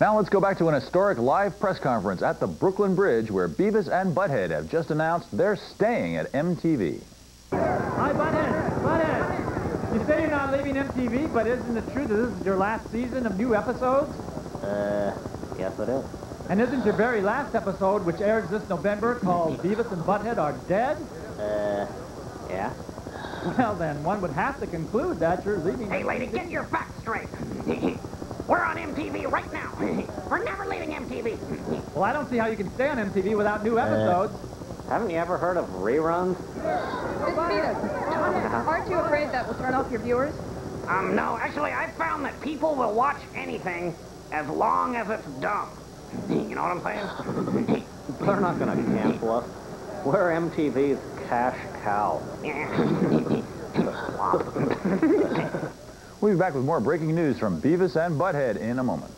Now let's go back to an historic live press conference at the Brooklyn Bridge where Beavis and Butthead have just announced they're staying at MTV. Hi, Butthead. Butthead. You say you're not leaving MTV, but isn't it true that this is your last season of new episodes? Uh, yes it is. And isn't your very last episode, which airs this November, called Beavis and Butthead Are Dead? Uh, yeah. Well, then, one would have to conclude that you're leaving... Hey, lady, get your facts straight. We're on MTV right now. We're never leaving MTV. Well, I don't see how you can stay on MTV without new episodes. Haven't you ever heard of reruns? Miss Beavis, aren't you afraid that will turn off your viewers? Um, no, actually, I've found that people will watch anything as long as it's dumb. You know what I'm saying? They're not gonna cancel us. We're MTV's cash cow. We'll be back with more breaking news from Beavis and Butthead in a moment.